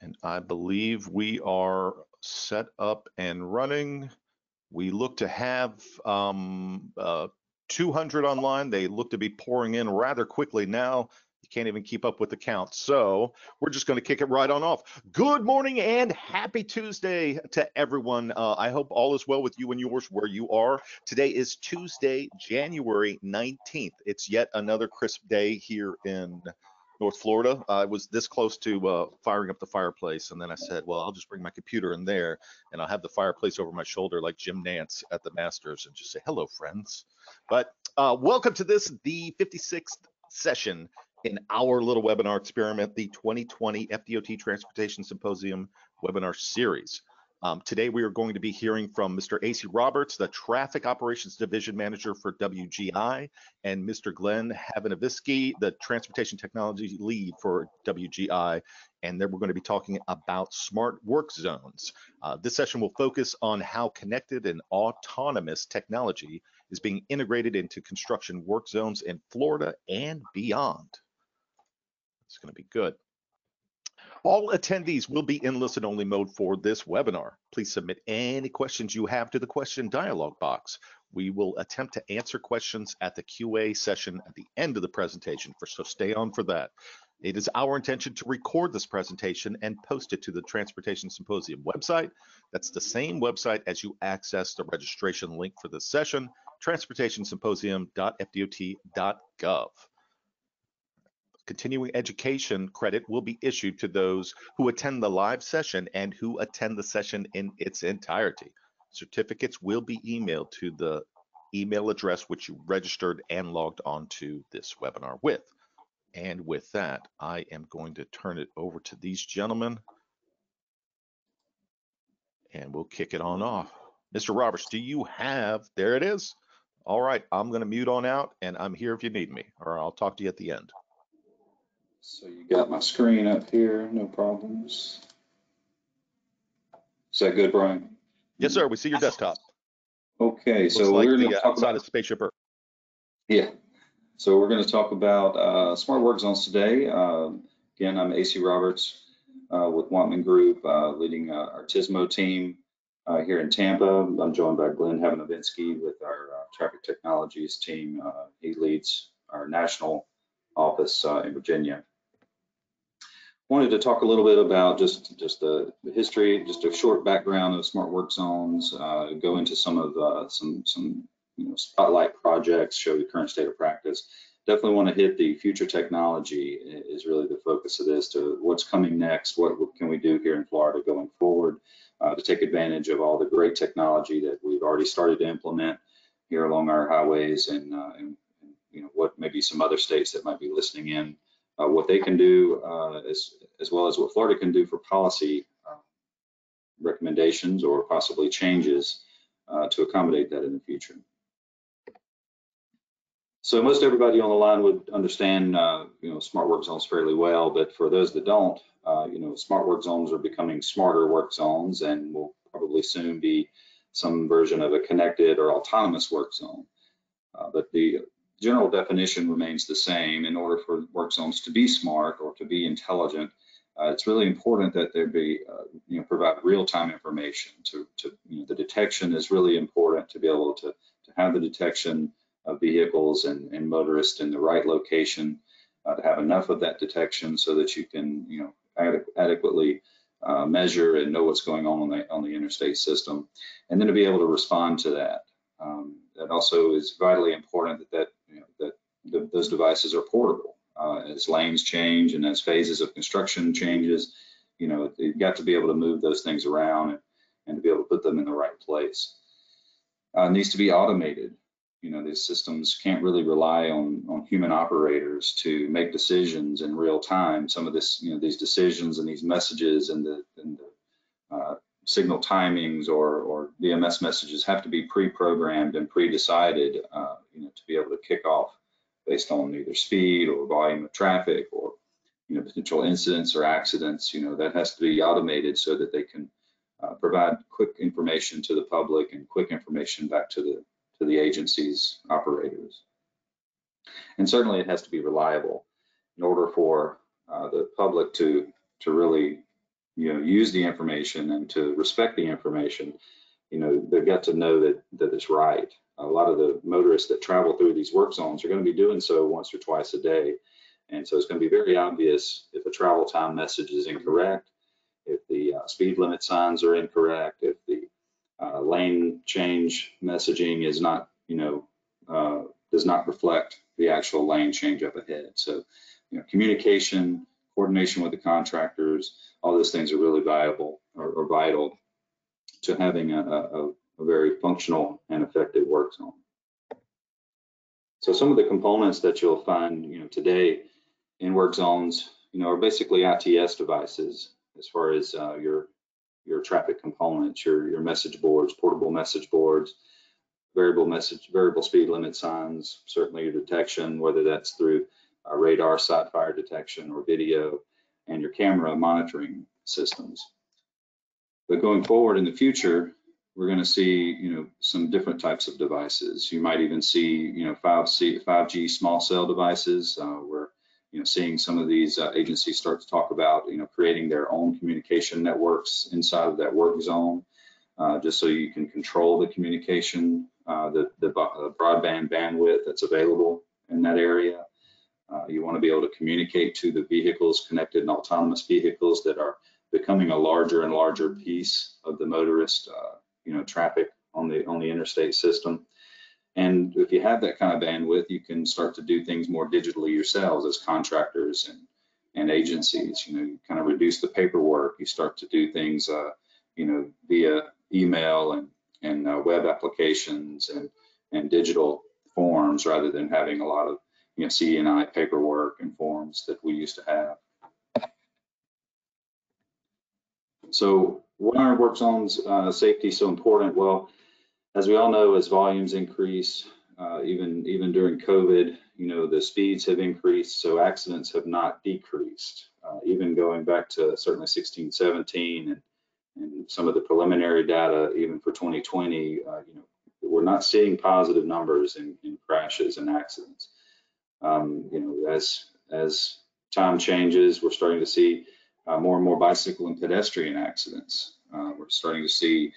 And I believe we are set up and running. We look to have um, uh, 200 online. They look to be pouring in rather quickly now. You can't even keep up with the count. So we're just going to kick it right on off. Good morning and happy Tuesday to everyone. Uh, I hope all is well with you and yours where you are. Today is Tuesday, January 19th. It's yet another crisp day here in North Florida. I was this close to uh, firing up the fireplace, and then I said, "Well, I'll just bring my computer in there, and I'll have the fireplace over my shoulder like Jim Nantz at the Masters, and just say hello, friends." But uh, welcome to this, the 56th session in our little webinar experiment, the 2020 FDOT Transportation Symposium webinar series. Um, today, we are going to be hearing from Mr. Acey Roberts, the Traffic Operations Division Manager for WGI, and Mr. Glenn Havinoviski, the Transportation Technology Lead for WGI. And then we're going to be talking about smart work zones. Uh, this session will focus on how connected and autonomous technology is being integrated into construction work zones in Florida and beyond. It's going to be good. All attendees will be in listen only mode for this webinar. Please submit any questions you have to the question dialog box. We will attempt to answer questions at the QA session at the end of the presentation, so stay on for that. It is our intention to record this presentation and post it to the Transportation Symposium website. That's the same website as you access the registration link for this session, transportationsymposium.fdot.gov continuing education credit will be issued to those who attend the live session and who attend the session in its entirety. Certificates will be emailed to the email address which you registered and logged onto this webinar with. And with that, I am going to turn it over to these gentlemen and we'll kick it on off. Mr. Roberts, do you have, there it is. All right, I'm gonna mute on out and I'm here if you need me, or I'll talk to you at the end. So you got my screen up here, no problems. Is that good, Brian? Yes, sir. We see your desktop. Okay, so like we're gonna uh, talk outside about, Spaceship Earth. yeah. So we're gonna talk about, uh, smart work zones today. Um, again, I'm Acey Roberts, uh, with Wantman Group, uh, leading, uh, our Tismo team, uh, here in Tampa. I'm joined by Glenn Havinoviski with our, uh, traffic technologies team. Uh, he leads our national office, uh, in Virginia. Wanted to talk a little bit about just just the, the history, just a short background of smart work zones, uh, go into some of uh, some some you know spotlight projects, show the current state of practice. Definitely want to hit the future technology is really the focus of this. To what's coming next, what, can we do here in Florida going forward uh, to take advantage of all the great technology that we've already started to implement here along our highways, and, uh, and, and you know what maybe some other states that might be listening in uh, what they can do uh, as, as well as what Florida can do for policy uh, recommendations or possibly changes uh, to accommodate that in the future. So most everybody on the line would understand, uh, you know, smart work zones fairly well, but for those that don't, uh, you know, smart work zones are becoming smarter work zones and will probably soon be some version of a connected or autonomous work zone. Uh, but the general definition remains the same. In order for work zones to be smart or to be intelligent, uh, it's really important that there be, uh, you know, provide real-time information. To, to you know, the detection is really important to be able to, to have the detection of vehicles and, and motorists in the right location, uh, to have enough of that detection so that you can, you know, ad adequately uh, measure and know what's going on on the, on the interstate system, and then to be able to respond to that. Um, that also is vitally important that, that know, that the, those devices are portable. Uh, as lanes change and as phases of construction changes, you know, you've got to be able to move those things around and, and to be able to put them in the right place. Uh, needs to be automated. You know, these systems can't really rely on, on human operators to make decisions in real time. Some of this, you know, these decisions and these messages and the, and the uh, signal timings or, or VMS messages have to be pre-programmed and pre-decided, uh, you know, to be able to kick off based on either speed or volume of traffic or, you know, potential incidents or accidents. You know, that has to be automated so that they can uh, provide quick information to the public and quick information back to the to the agency's operators. And certainly, it has to be reliable in order for uh, the public to to really you know, use the information and to respect the information, you know, they've got to know that, that it's right. A lot of the motorists that travel through these work zones are going to be doing so once or twice a day. And so it's going to be very obvious if a travel time message is incorrect, if the uh, speed limit signs are incorrect, if the uh, lane change messaging is not, you know, uh, does not reflect the actual lane change up ahead. So, you know, communication, coordination with the contractors, all those things are really viable or, or vital to having a, a, a very functional and effective work zone. So some of the components that you'll find, you know, today in work zones, you know, are basically ITS devices as far as uh, your your traffic components, your your message boards, portable message boards, variable message, variable speed limit signs, certainly your detection, whether that's through uh, radar, side fire detection, or video, and your camera monitoring systems. But going forward in the future, we're going to see, you know, some different types of devices. You might even see, you know, 5C, 5G small cell devices. Uh, we're, you know, seeing some of these uh, agencies start to talk about, you know, creating their own communication networks inside of that work zone, uh, just so you can control the communication, uh, the, the broadband bandwidth that's available in that area. Uh, you want to be able to communicate to the vehicles, connected and autonomous vehicles that are becoming a larger and larger piece of the motorist, uh, you know, traffic on the on the interstate system. And if you have that kind of bandwidth, you can start to do things more digitally yourselves as contractors and and agencies. You know, you kind of reduce the paperwork. You start to do things, uh, you know, via email and and uh, web applications and and digital forms rather than having a lot of you know CNI paperwork and forms that we used to have. So why are work zones uh, safety so important? Well, as we all know, as volumes increase, uh, even even during COVID, you know, the speeds have increased, so accidents have not decreased. Uh, even going back to certainly 16, 17, and, and some of the preliminary data, even for 2020, uh, you know, we're not seeing positive numbers in, in crashes and accidents. Um, you know, as as time changes, we're starting to see uh, more and more bicycle and pedestrian accidents. Uh, we're starting to see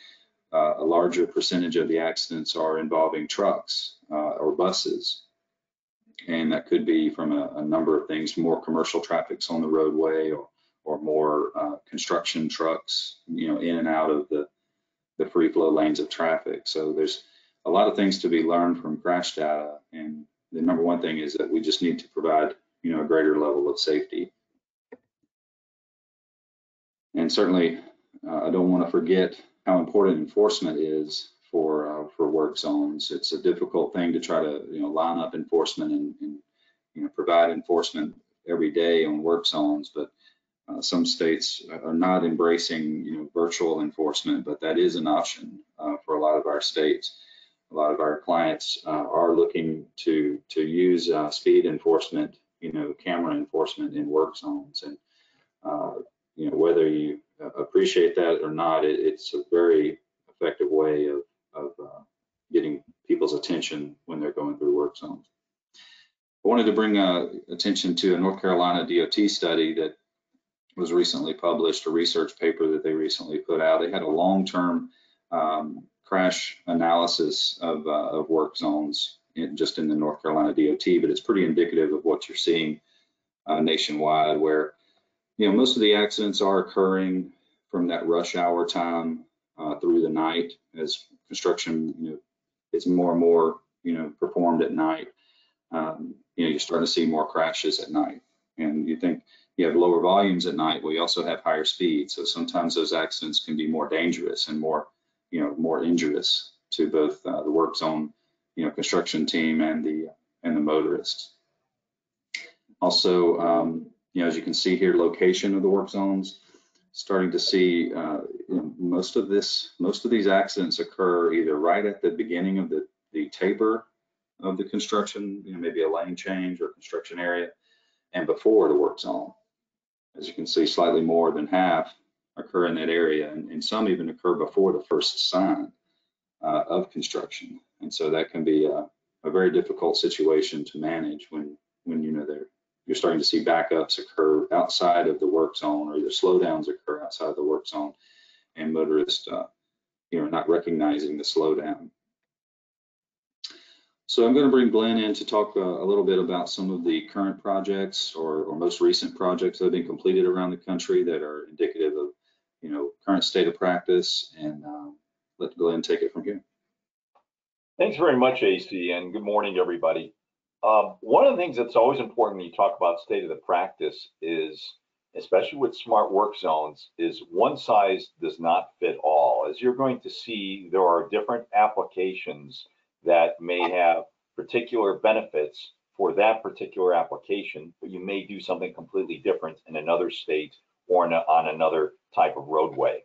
uh, a larger percentage of the accidents are involving trucks uh, or buses. And that could be from a, a, number of things, more commercial traffics on the roadway or, or more uh, construction trucks, you know, in and out of the, the free flow lanes of traffic. So there's a lot of things to be learned from crash data. And the number one thing is that we just need to provide, you know, a greater level of safety and certainly, uh, I don't want to forget how important enforcement is for uh, for work zones. It's a difficult thing to try to you know line up enforcement and, and you know provide enforcement every day on work zones, but uh, some states are not embracing you know virtual enforcement, but that is an option uh, for a lot of our states. A lot of our clients uh, are looking to to use uh, speed enforcement, you know, camera enforcement in work zones, and you know, whether you uh, appreciate that or not, it, it's a very effective way of, of uh, getting people's attention when they're going through work zones. I wanted to bring uh, attention to a North Carolina DOT study that was recently published, a research paper that they recently put out. They had a long-term um, crash analysis of, uh, of work zones in, just in the North Carolina DOT, but it's pretty indicative of what you're seeing uh, nationwide, where you know, most of the accidents are occurring from that rush hour time uh, through the night as construction, you know, is more and more, you know, performed at night. Um, you know, you're starting to see more crashes at night. And you think you have lower volumes at night, you also have higher speeds. So sometimes those accidents can be more dangerous and more, you know, more injurious to both uh, the work zone, you know, construction team and the and the motorists. Also, um, you know, as you can see here, location of the work zones, starting to see uh, you know, most of this, most of these accidents occur either right at the beginning of the, the taper of the construction, you know, maybe a lane change or construction area, and before the work zone. As you can see, slightly more than half occur in that area, and, and some even occur before the first sign uh, of construction. And so that can be a, a very difficult situation to manage when when you know there you're starting to see backups occur outside of the work zone or either slowdowns occur outside of the work zone and motorists, uh, you know, not recognizing the slowdown. So I'm going to bring Glenn in to talk uh, a little bit about some of the current projects or, or, most recent projects that have been completed around the country that are indicative of, you know, current state of practice and um, let Glenn take it from here. Thanks very much, Acey, and good morning, everybody. Um, one of the things that's always important when you talk about state of the practice is, especially with smart work zones, is one size does not fit all. As you're going to see, there are different applications that may have particular benefits for that particular application, but you may do something completely different in another state or on another type of roadway.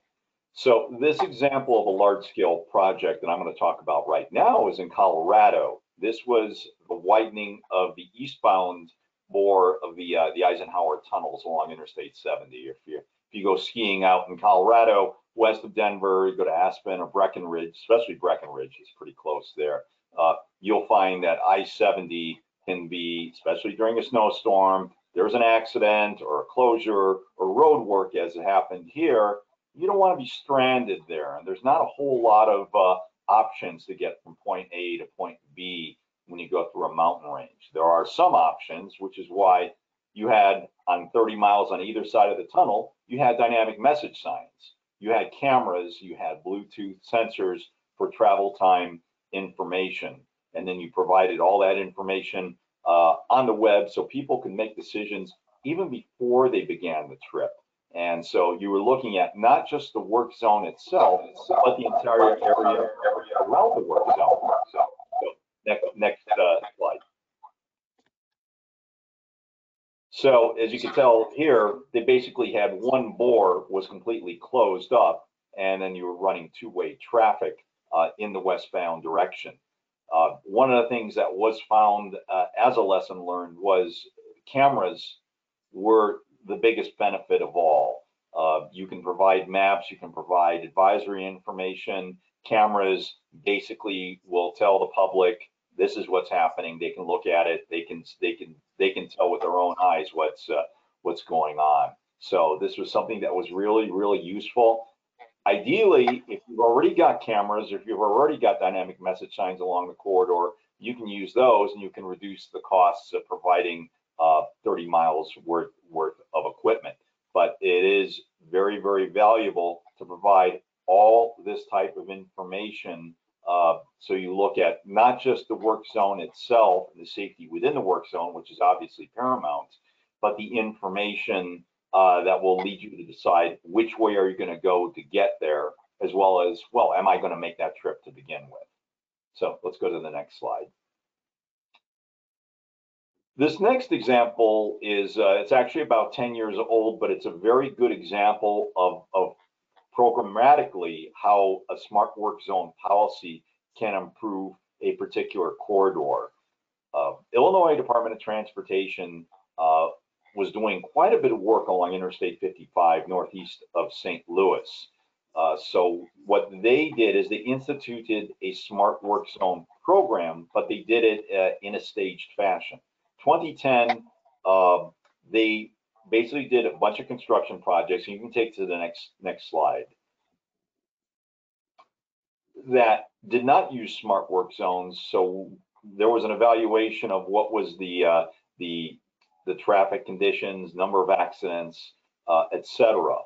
So this example of a large scale project that I'm going to talk about right now is in Colorado. This was the widening of the eastbound bore of the uh, the Eisenhower tunnels along Interstate 70. If you if you go skiing out in Colorado, west of Denver, you go to Aspen or Breckenridge, especially Breckenridge is pretty close there. Uh, you'll find that I-70 can be, especially during a snowstorm, there's an accident or a closure or road work as it happened here, you don't want to be stranded there. And there's not a whole lot of uh, options to get from point A to point B when you go through a mountain range. There are some options, which is why you had on 30 miles on either side of the tunnel, you had dynamic message signs, you had cameras, you had Bluetooth sensors for travel time information. And then you provided all that information uh, on the web so people can make decisions even before they began the trip. And so you were looking at not just the work zone itself, but the entire area around the work zone. Next, next uh, slide. So as you can tell here, they basically had one bore was completely closed up, and then you were running two-way traffic uh, in the westbound direction. Uh, one of the things that was found uh, as a lesson learned was cameras were the biggest benefit of all. Uh, you can provide maps, you can provide advisory information. Cameras basically will tell the public this is what's happening. They can look at it. They can they can they can tell with their own eyes what's uh, what's going on. So this was something that was really really useful. Ideally, if you've already got cameras, or if you've already got dynamic message signs along the corridor, you can use those and you can reduce the costs of providing uh, 30 miles worth, worth of equipment. But it is very, very valuable to provide all this type of information. Uh, so you look at not just the work zone itself and the safety within the work zone, which is obviously paramount, but the information uh, that will lead you to decide which way are you going to go to get there, as well as, well, am I going to make that trip to begin with? So let's go to the next slide. This next example is, uh, it's actually about 10 years old, but it's a very good example of, of programmatically how a smart work zone policy can improve a particular corridor. Uh, Illinois Department of Transportation uh, was doing quite a bit of work along Interstate 55 northeast of St. Louis. Uh, so what they did is they instituted a smart work zone program, but they did it uh, in a staged fashion. 2010, uh, they basically did a bunch of construction projects. And you can take to the next next slide. That did not use smart work zones. So there was an evaluation of what was the uh, the the traffic conditions, number of accidents, uh, etc.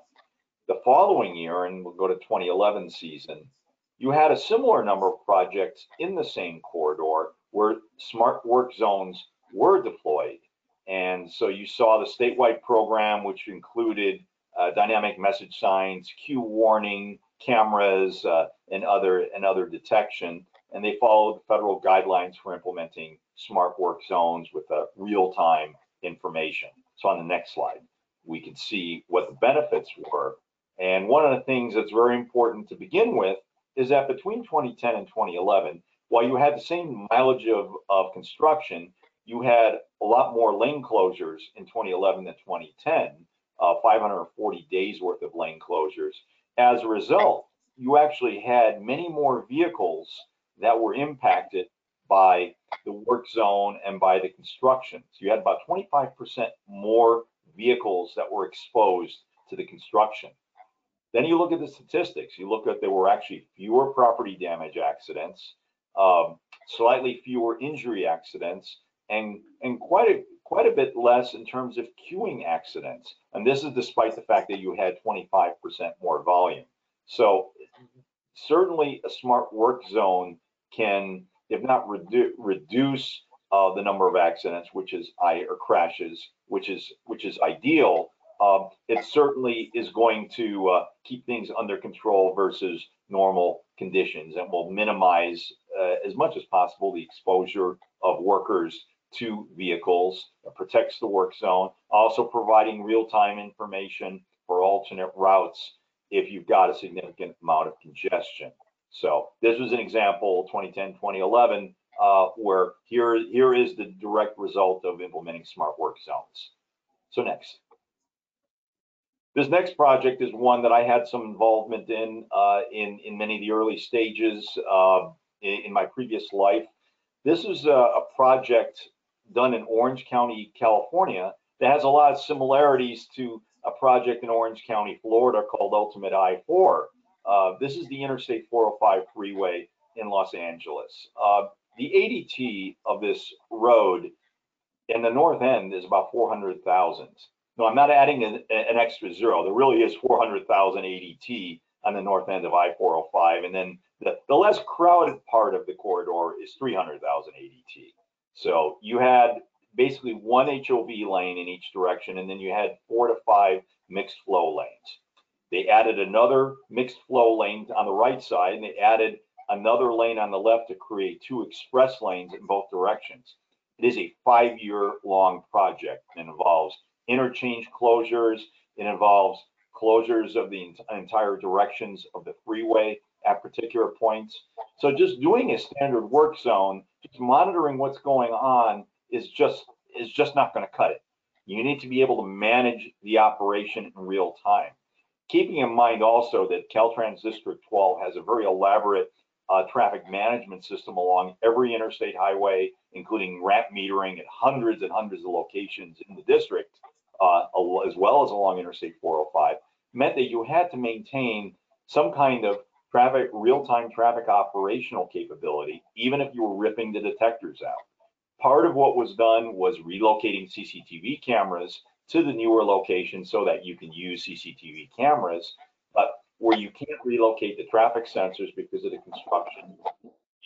The following year, and we'll go to 2011 season, you had a similar number of projects in the same corridor where smart work zones were deployed. And so you saw the statewide program, which included uh, dynamic message signs, queue warning, cameras, uh, and other and other detection. And they followed federal guidelines for implementing smart work zones with a real-time information. So on the next slide, we can see what the benefits were. And one of the things that's very important to begin with is that between 2010 and 2011, while you had the same mileage of, of construction, you had a lot more lane closures in 2011 than 2010, uh, 540 days worth of lane closures. As a result, you actually had many more vehicles that were impacted by the work zone and by the construction. So you had about 25% more vehicles that were exposed to the construction. Then you look at the statistics. You look at there were actually fewer property damage accidents, um, slightly fewer injury accidents, and and quite a quite a bit less in terms of queuing accidents. And this is despite the fact that you had 25% more volume. So certainly a smart work zone can, if not redu reduce uh, the number of accidents, which is I or crashes, which is which is ideal. Um, it certainly is going to uh, keep things under control versus normal conditions, and will minimize uh, as much as possible the exposure of workers to vehicles. Protects the work zone, also providing real-time information for alternate routes if you've got a significant amount of congestion. So this was an example, 2010, 2011, uh, where here, here is the direct result of implementing smart work zones. So next. This next project is one that I had some involvement in uh, in, in many of the early stages uh, in, in, my previous life. This is a, a project done in Orange County, California, that has a lot of similarities to a project in Orange County, Florida called Ultimate I-4. Uh, this is the Interstate 405 freeway in Los Angeles. Uh, the ADT of this road in the north end is about 400,000. No, I'm not adding an, an, extra zero. There really is 400,000 ADT on the north end of I-405. And then the, the less crowded part of the corridor is 300,000 ADT. So you had basically one HOV lane in each direction, and then you had four to five mixed flow lanes. They added another mixed flow lane on the right side, and they added another lane on the left to create two express lanes in both directions. It is a five-year long project and involves interchange closures. It involves closures of the entire directions of the freeway at particular points. So just doing a standard work zone, just monitoring what's going on is just is just not going to cut it. You need to be able to manage the operation in real time. Keeping in mind also that Caltrans District 12 has a very elaborate uh, traffic management system along every interstate highway, including ramp metering at hundreds and hundreds of locations in the district, uh, as well as along Interstate 405, meant that you had to maintain some kind of traffic, real-time traffic operational capability, even if you were ripping the detectors out. Part of what was done was relocating CCTV cameras to the newer location so that you can use CCTV cameras, but where you can't relocate the traffic sensors because of the construction,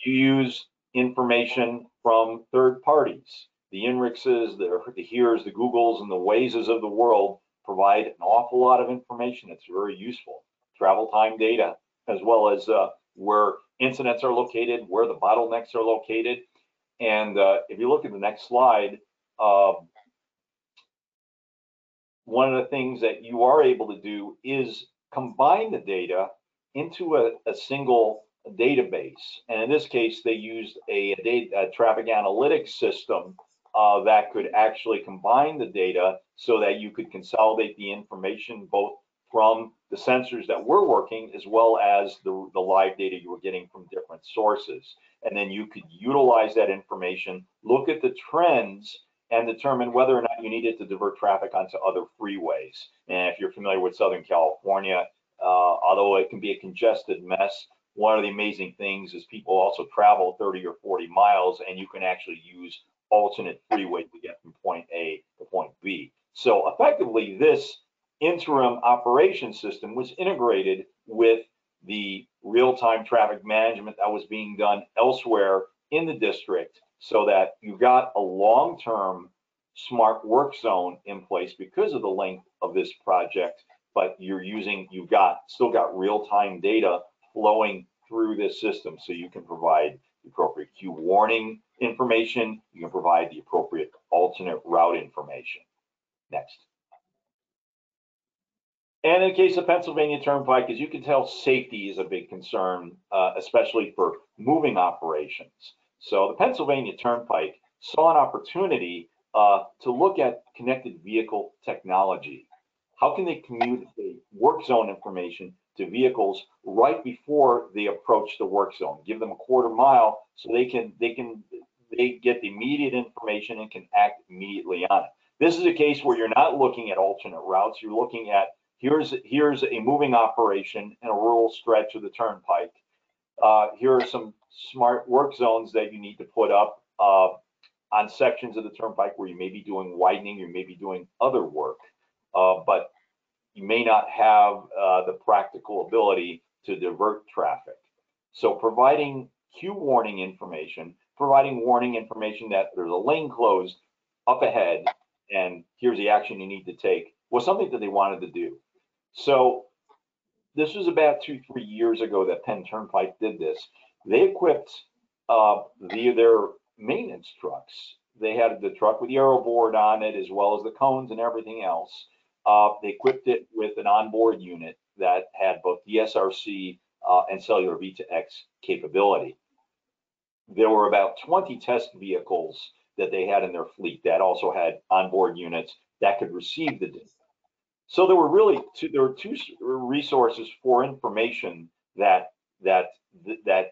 you use information from third parties. The INRIXs, the, the HEREs, the Googles, and the Wazes of the world provide an awful lot of information that's very useful. Travel time data, as well as uh, where incidents are located, where the bottlenecks are located. And uh, if you look at the next slide, uh, one of the things that you are able to do is combine the data into a, a single database. And in this case, they used a, a, data, a traffic analytics system uh, that could actually combine the data so that you could consolidate the information both from the sensors that were working as well as the, the live data you were getting from different sources. And then you could utilize that information, look at the trends and determine whether or not you needed to divert traffic onto other freeways. And if you're familiar with Southern California, uh, although it can be a congested mess, one of the amazing things is people also travel 30 or 40 miles and you can actually use alternate freeway to get from point A to point B. So effectively, this interim operation system was integrated with the real-time traffic management that was being done elsewhere in the district so that you got a long-term smart work zone in place because of the length of this project but you're using you've got still got real-time data flowing through this system. So you can provide the appropriate queue warning information. You can provide the appropriate alternate route information. Next and in the case of Pennsylvania Turnpike, as you can tell, safety is a big concern, uh, especially for moving operations. So the Pennsylvania Turnpike saw an opportunity uh, to look at connected vehicle technology. How can they communicate work zone information to vehicles right before they approach the work zone. Give them a quarter mile so they can they can they get the immediate information and can act immediately on it. This is a case where you're not looking at alternate routes. You're looking at here's here's a moving operation in a rural stretch of the turnpike. Uh, here are some smart work zones that you need to put up uh, on sections of the turnpike where you may be doing widening, you may be doing other work, uh, but you may not have uh, the practical ability to divert traffic. So providing queue warning information, providing warning information that there's a lane closed up ahead and here's the action you need to take was something that they wanted to do. So this was about two, three years ago that Penn Turnpike did this. They equipped uh, the, their maintenance trucks. They had the truck with the arrow board on it, as well as the cones and everything else. Uh, they equipped it with an onboard unit that had both DSRC uh, and cellular V2X capability. There were about 20 test vehicles that they had in their fleet that also had onboard units that could receive the. So there were really two, there were two resources for information that that that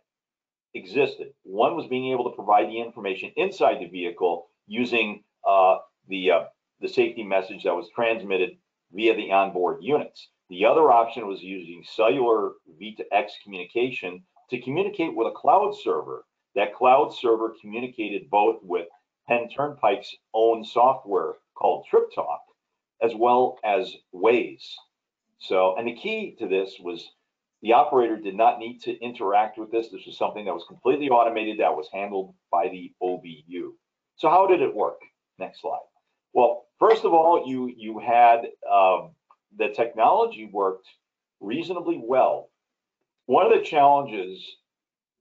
existed. One was being able to provide the information inside the vehicle using uh, the uh, the safety message that was transmitted via the onboard units. The other option was using cellular V2X communication to communicate with a cloud server. That cloud server communicated both with Penn Turnpike's own software called TripTalk, as well as Waze. So, and the key to this was the operator did not need to interact with this. This was something that was completely automated that was handled by the OBU. So how did it work? Next slide. Well, first of all, you you had um, the technology worked reasonably well. One of the challenges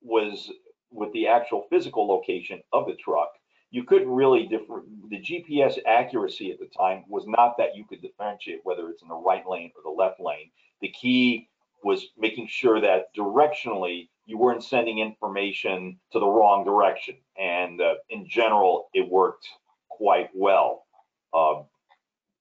was with the actual physical location of the truck you couldn't really differ. The GPS accuracy at the time was not that you could differentiate whether it's in the right lane or the left lane. The key was making sure that directionally you weren't sending information to the wrong direction. And uh, in general, it worked quite well. Um,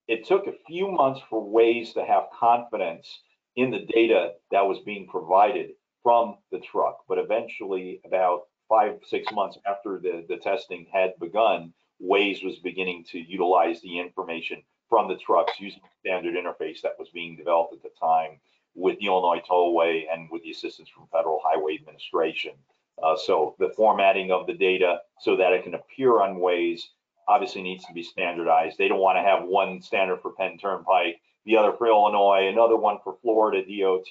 it took a few months for Waze to have confidence in the data that was being provided from the truck, but eventually, about five, six months after the, the testing had begun, Waze was beginning to utilize the information from the trucks using the standard interface that was being developed at the time with the Illinois Tollway and with the assistance from Federal Highway Administration. Uh, so the formatting of the data so that it can appear on Waze obviously needs to be standardized. They don't want to have one standard for Penn Turnpike, the other for Illinois, another one for Florida DOT,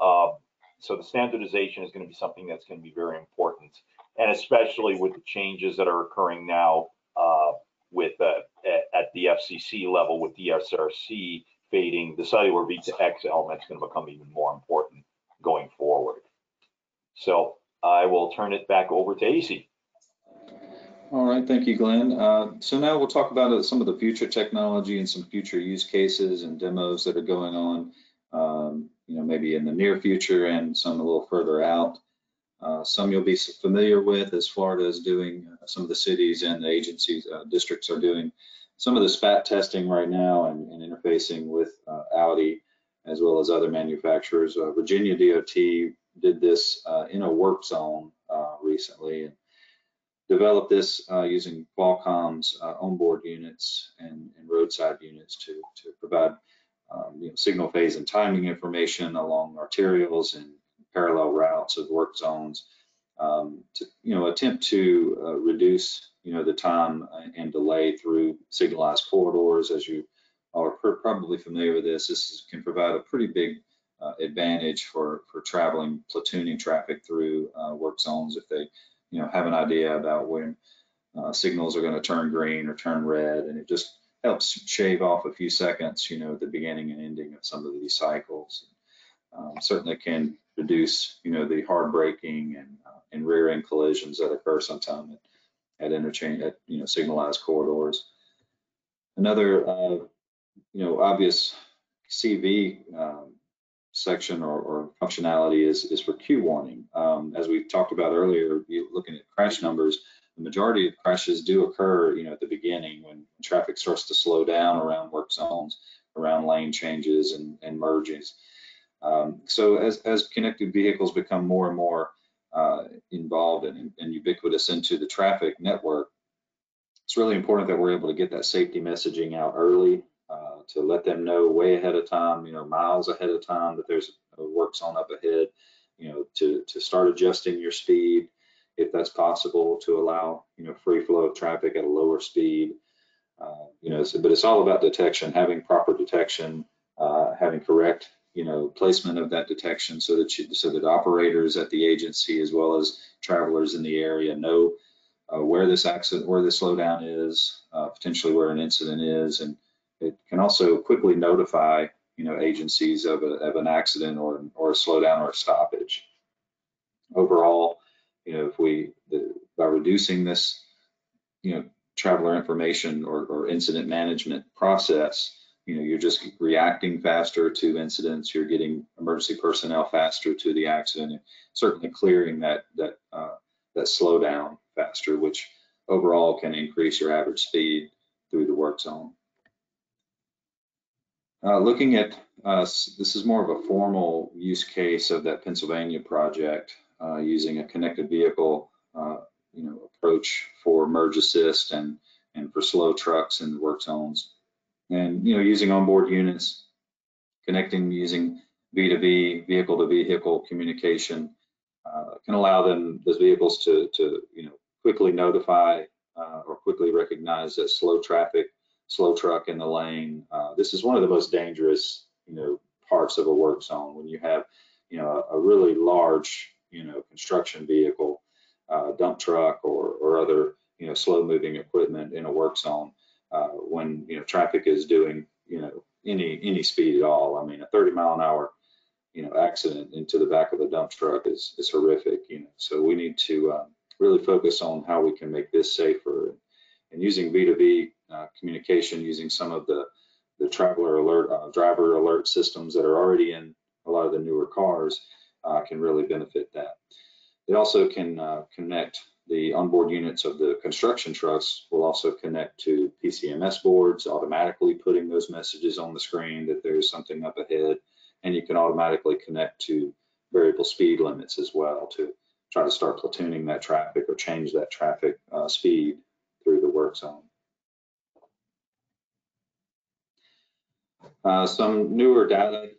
uh, so the standardization is going to be something that's going to be very important, and especially with the changes that are occurring now uh, with uh, at, the FCC level with the DSRC fading, the cellular V2X element is going to become even more important going forward. So I will turn it back over to Acey. All right, thank you, Glenn. Uh, so now we'll talk about uh, some of the future technology and some future use cases and demos that are going on. Um, you know, maybe in the near future and some a little further out. Uh, some you'll be familiar with as Florida is doing, uh, some of the cities and the agencies, uh, districts are doing some of the SPAT testing right now and, and interfacing with uh, Audi as well as other manufacturers. Uh, Virginia DOT did this uh, in a work zone recently and developed this using Qualcomm's onboard units and, and roadside units to, to provide um, you know, signal phase and timing information along arterials and parallel routes of work zones um, to you know attempt to uh, reduce you know the time and delay through signalized corridors. As you are probably familiar with this this is, can provide a pretty big uh, advantage for for traveling platooning traffic through uh, work zones if they you know have an idea about when uh, signals are going to turn green or turn red and it just helps shave off a few seconds, you know, at the beginning and ending of some of these cycles. Um, certainly can reduce, you know, the hard braking and, uh, and rear end collisions that occur sometimes at, at interchange, at, you know, signalized corridors. Another, uh, you know, obvious CV um, section or, or, functionality is, is for queue warning. Um, as we talked about earlier, looking at crash numbers, the majority of crashes do occur, you know, at the beginning when traffic starts to slow down around work zones, around lane changes and, and merges. Um, so as, as connected vehicles become more and more uh, involved and, and ubiquitous into the traffic network, it's really important that we're able to get that safety messaging out early uh, to let them know way ahead of time, you know, miles ahead of time that there's a work zone up ahead, you know, to, to start adjusting your speed if that's possible to allow, you know, free flow of traffic at a lower speed. Uh, you know, so, but it's all about detection, having proper detection, uh, having correct, you know, placement of that detection so that you, so that operators at the agency as well as travelers in the area know uh, where this accident, where the slowdown is, uh, potentially where an incident is, and it can also quickly notify, you know, agencies of, a, of an accident or, or a slowdown or a stoppage. Overall, you know, if we, the, by reducing this, you know, traveler information or, or incident management process, you know, you're just reacting faster to incidents, you're getting emergency personnel faster to the accident, and certainly clearing that, that, uh, that slowdown faster, which overall can increase your average speed through the work zone. Uh, looking at, uh, this is more of a formal use case of that Pennsylvania project uh, using a connected vehicle, uh, you know, approach for merge assist and, and for slow trucks in the work zones. And, you know, using onboard units, connecting using V2V, vehicle to vehicle communication uh, can allow them, those vehicles to, to, you know, quickly notify uh, or quickly recognize that slow traffic slow truck in the lane. Uh, this is one of the most dangerous, you know, parts of a work zone when you have, you know, a, a really large, you know, construction vehicle, uh, dump truck or, or other, you know, slow moving equipment in a work zone uh, when, you know, traffic is doing, you know, any, any speed at all. I mean, a 30 mile an hour, you know, accident into the back of a dump truck is, is horrific, you know, so we need to um, really focus on how we can make this safer and using V2V uh, communication using some of the, the traveler alert, uh, driver alert systems that are already in a lot of the newer cars uh, can really benefit that. It also can uh, connect the onboard units of the construction trucks will also connect to PCMS boards, automatically putting those messages on the screen that there's something up ahead. And you can automatically connect to variable speed limits as well to try to start platooning that traffic or change that traffic uh, speed through the work zone. Uh, some newer data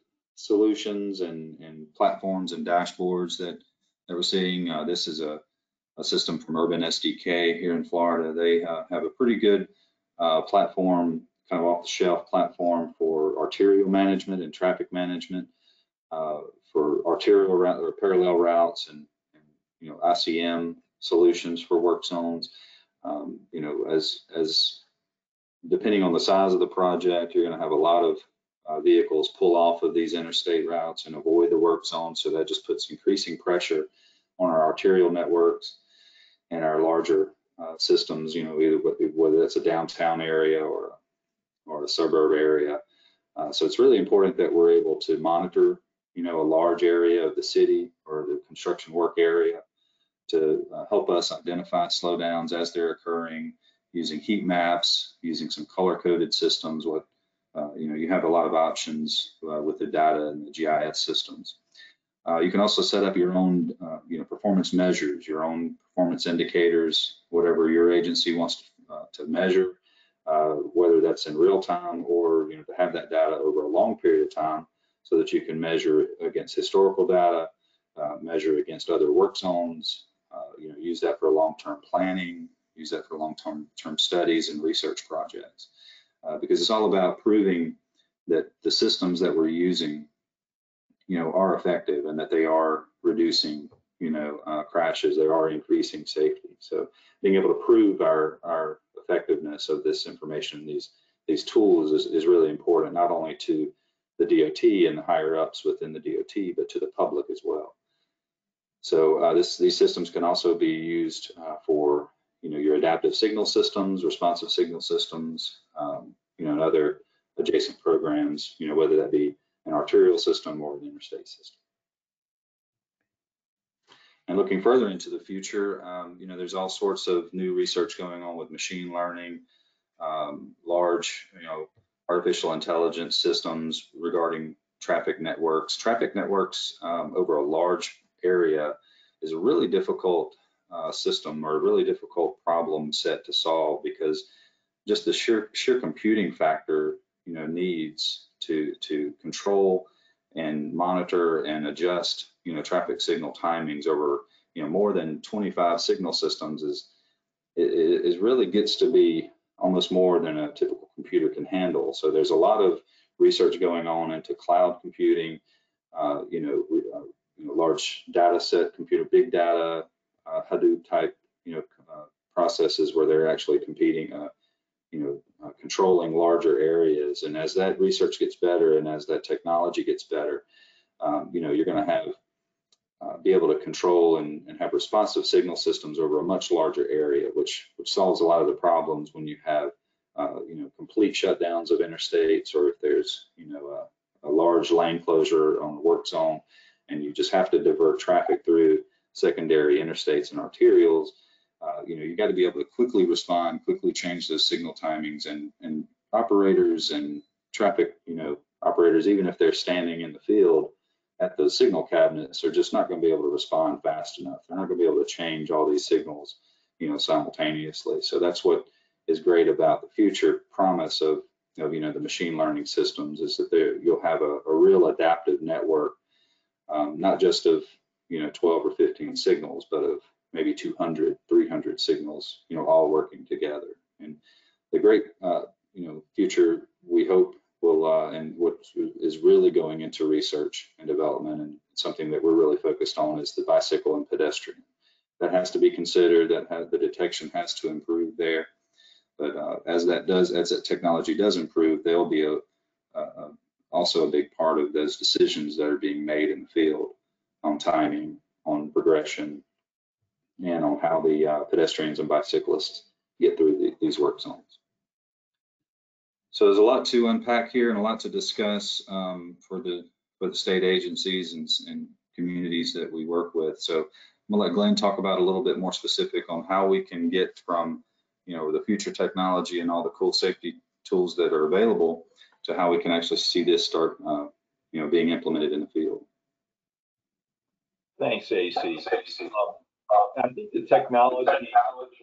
solutions and, and platforms and dashboards that, that we're seeing. Uh, this is a, a system from Urban SDK here in Florida. They uh, have a pretty good uh, platform, kind of off the shelf platform for arterial management and traffic management uh, for arterial route or parallel routes and, and, you know ICM solutions for work zones. Um, you know, as as depending on the size of the project, you're going to have a lot of uh, vehicles pull off of these interstate routes and avoid the work zone. So that just puts increasing pressure on our arterial networks and our larger uh, systems, you know, either whether that's a downtown area or, or a suburb area. Uh, so it's really important that we're able to monitor, you know, a large area of the city or the construction work area to uh, help us identify slowdowns as they're occurring using heat maps, using some color coded systems, what uh, you know, you have a lot of options uh, with the data and the GIS systems. Uh, you can also set up your own, uh, you know, performance measures, your own performance indicators, whatever your agency wants to, uh, to measure, whether that's in real time or you know to have that data over a long period of time, so that you can measure against historical data, measure against other work zones, you know, use that for long-term planning, use that for long-term term studies and research projects uh, because it's all about proving that the systems that we're using, you know, are effective and that they are reducing, you know, uh, crashes, they are increasing safety. So being able to prove our, our effectiveness of this information, these, these tools is, is really important, not only to the DOT and the higher ups within the DOT, but to the public as well. So uh, this, these systems can also be used uh, for you know, your adaptive signal systems, responsive signal systems, um, you know, and other adjacent programs, you know, whether that be an arterial system or an interstate system. And looking further into the future, um, you know, there's all sorts of new research going on with machine learning, um, large, you know, artificial intelligence systems regarding traffic networks. Traffic networks um, over a large area is a really difficult uh, system or a really difficult problem set to solve because just the sheer sheer computing factor, you know, needs to to control and monitor and adjust, you know, traffic signal timings over, you know, more than 25 signal systems is it really gets to be almost more than a typical computer can handle. So there's a lot of research going on into cloud computing, uh, you know, uh, you know, large data set, computer big data, uh, Hadoop type, you know, uh, processes where they're actually competing, uh, you know, uh, controlling larger areas. And as that research gets better and as that technology gets better, um, you know, you're going to have uh, be able to control and, and, have responsive signal systems over a much larger area, which which solves a lot of the problems when you have uh, you know complete shutdowns of interstates or if there's you know a, a, large lane closure on the work zone and you just have to divert traffic through secondary interstates and arterials. Uh, you know you got to be able to quickly respond, quickly change those signal timings, and and operators and traffic you know operators even if they're standing in the field at the signal cabinets are just not going to be able to respond fast enough. They're not going to be able to change all these signals, you know, simultaneously. So that's what is great about the future promise of, of you know, the machine learning systems is that there you'll have a, a real adaptive network, um, not just of, you know, 12 or 15 signals, but of maybe 200, 300 signals, you know, all working together. And the great, uh, you know, future we hope will uh, and what is really going into research and development and something that we're really focused on is the bicycle and pedestrian. That has to be considered. That has, the detection has to improve there. But uh, as that does, as that technology does improve, there'll be a, a, also a big part of those decisions that are being made in the field on timing, on progression, and on how the uh, pedestrians and bicyclists get through the, these work zones. So there's a lot to unpack here and a lot to discuss um, for the for the state agencies and, and, communities that we work with. So I'm gonna let Glenn talk about a little bit more specific on how we can get from you know the future technology and all the cool safety tools that are available to how we can actually see this start uh, you know being implemented in the field. Thanks, Acey. Um, I think the technology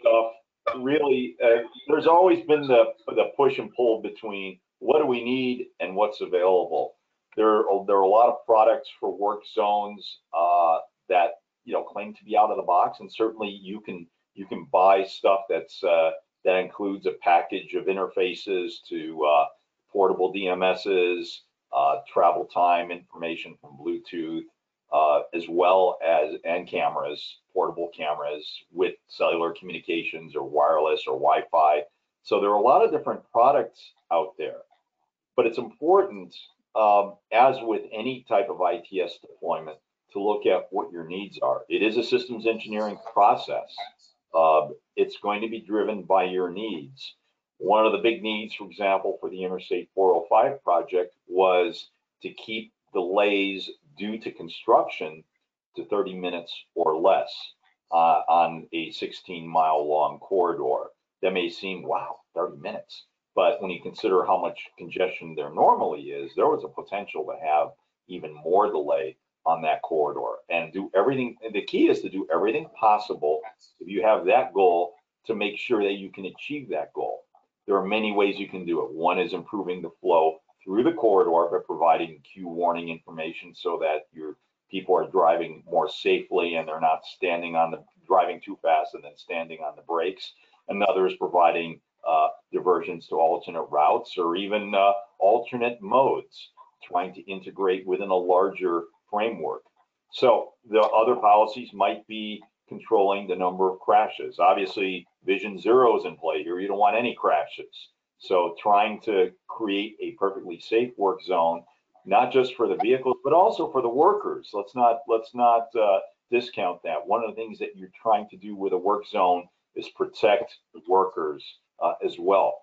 stuff really, uh, there's always been the the push and pull between what do we need and what's available. There, there are a lot of products for work zones uh, that you know claim to be out of the box, and certainly you can you can buy stuff that's uh, that includes a package of interfaces to uh, portable DMSs, uh, travel time information from Bluetooth, uh, as well as and cameras, portable cameras with cellular communications or wireless or Wi-Fi. So there are a lot of different products out there, but it's important, um, as with any type of ITS deployment, to look at what your needs are. It is a systems engineering process. Uh, it's going to be driven by your needs. One of the big needs, for example, for the Interstate 405 project was to keep delays due to construction to 30 minutes or less uh, on a 16 mile long corridor. That may seem, wow, 30 minutes. But when you consider how much congestion there normally is, there was a potential to have even more delay on that corridor and do everything. The key is to do everything possible if you have that goal to make sure that you can achieve that goal. There are many ways you can do it. One is improving the flow through the corridor by providing queue warning information so that your people are driving more safely and they're not standing on the driving too fast and then standing on the brakes. Another is providing uh, diversions to alternate routes or even uh, alternate modes, trying to integrate within a larger framework. So the other policies might be controlling the number of crashes. Obviously, Vision Zero is in play here. You don't want any crashes. So trying to create a perfectly safe work zone, not just for the vehicles, but also for the workers. Let's not let's not uh, discount that. One of the things that you're trying to do with a work zone is protect the workers uh, as well.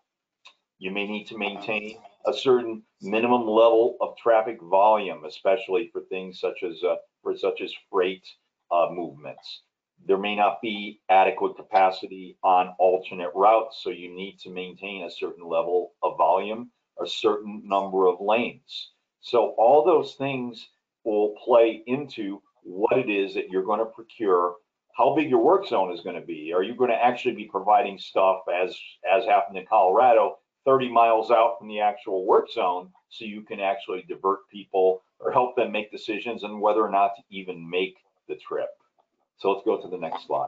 You may need to maintain a certain minimum level of traffic volume, especially for things such as uh, for such as freight uh, movements there may not be adequate capacity on alternate routes, so you need to maintain a certain level of volume, a certain number of lanes. So all those things will play into what it is that you're going to procure, how big your work zone is going to be. Are you going to actually be providing stuff as as happened in Colorado, 30 miles out from the actual work zone, so you can actually divert people or help them make decisions on whether or not to even make the trip. So let's go to the next slide.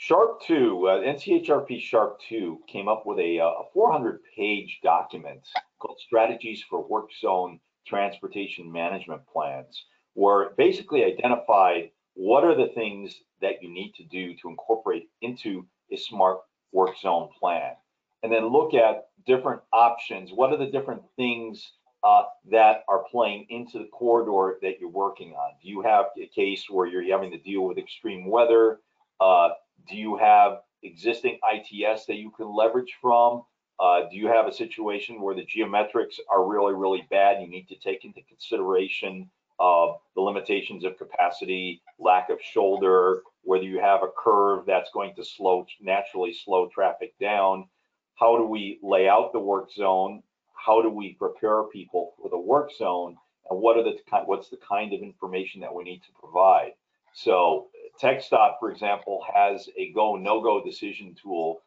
SHRP 2, uh, NCHRP SHRP 2 came up with a, uh, a 400 page document called Strategies for Work Zone Transportation Management Plans, where it basically identified what are the things that you need to do to incorporate into a smart work zone plan. And then look at different options. What are the different things uh, that are playing into the corridor that you're working on? Do you have a case where you're having to deal with extreme weather? Uh, do you have existing ITS that you can leverage from? Uh, do you have a situation where the geometrics are really, really bad? You need to take into consideration uh, the limitations of capacity, lack of shoulder, whether you have a curve that's going to slow naturally slow traffic down. How do we lay out the work zone? How do we prepare people for the work zone? And what are the what's the kind of information that we need to provide? So TxDOT, for example, has a go no go decision tool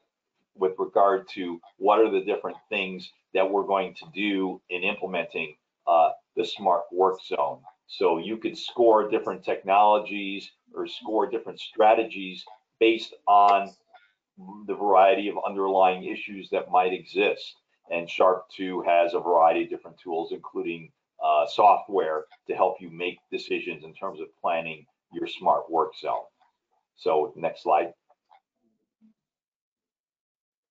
with regard to what are the different things that we're going to do in implementing uh, the smart work zone. So you could score different technologies or score different strategies based on the variety of underlying issues that might exist. And SHRP 2 has a variety of different tools, including uh, software to help you make decisions in terms of planning your smart work zone. So next slide.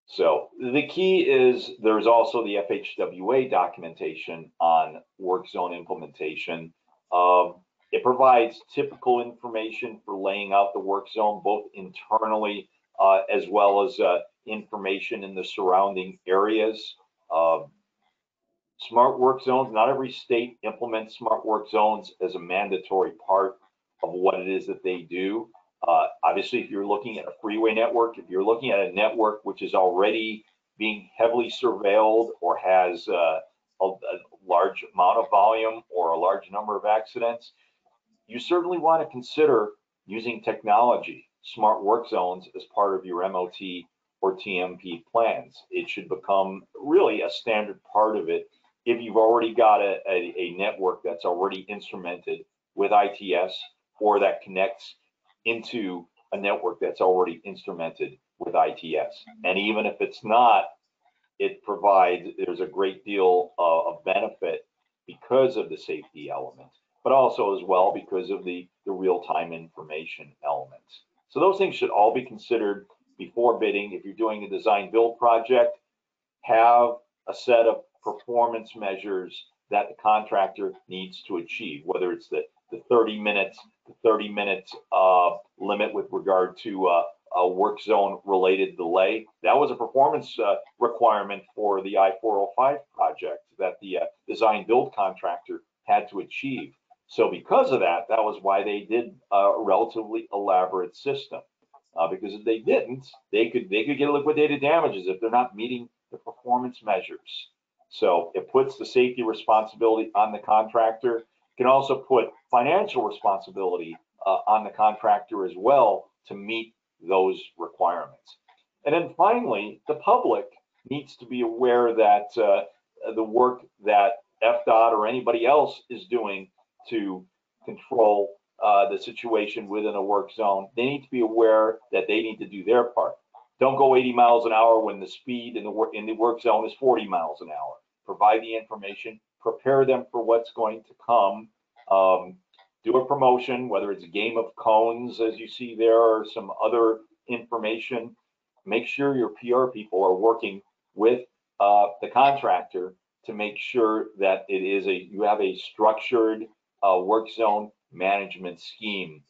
So the key is there's also the FHWA documentation on work zone implementation. Um, it provides typical information for laying out the work zone, both internally uh, as well as uh, information in the surrounding areas. Uh, smart work zones, not every state implements smart work zones as a mandatory part of what it is that they do. Uh, obviously, if you're looking at a freeway network, if you're looking at a network which is already being heavily surveilled or has uh, a, a, large amount of volume or a large number of accidents, you certainly want to consider using technology, smart work zones, as part of your MOT or TMP plans. It should become really a standard part of it if you've already got a, a, a network that's already instrumented with ITS or that connects into a network that's already instrumented with ITS. And even if it's not, it provides, there's a great deal of benefit because of the safety element, but also as well because of the, the real-time information elements. So those things should all be considered before bidding. If you're doing a design build project, have a set of performance measures that the contractor needs to achieve, whether it's the the 30 minutes, the 30 minutes uh, limit with regard to uh, a work zone related delay. That was a performance uh, requirement for the I-405 project that the uh, design build contractor had to achieve. So because of that, that was why they did a relatively elaborate system. Uh, because if they didn't, they could they could get liquidated damages if they're not meeting the performance measures. So it puts the safety responsibility on the contractor can also put financial responsibility uh, on the contractor as well to meet those requirements. And then finally, the public needs to be aware that uh, the work that FDOT or anybody else is doing to control uh, the situation within a work zone, they need to be aware that they need to do their part. Don't go 80 miles an hour when the speed in the work in the work zone is 40 miles an hour. Provide the information, prepare them for what's going to come. Um, do a promotion, whether it's a game of cones, as you see there, or some other information. Make sure your PR people are working with uh, the contractor to make sure that it is a you have a structured uh, work zone management scheme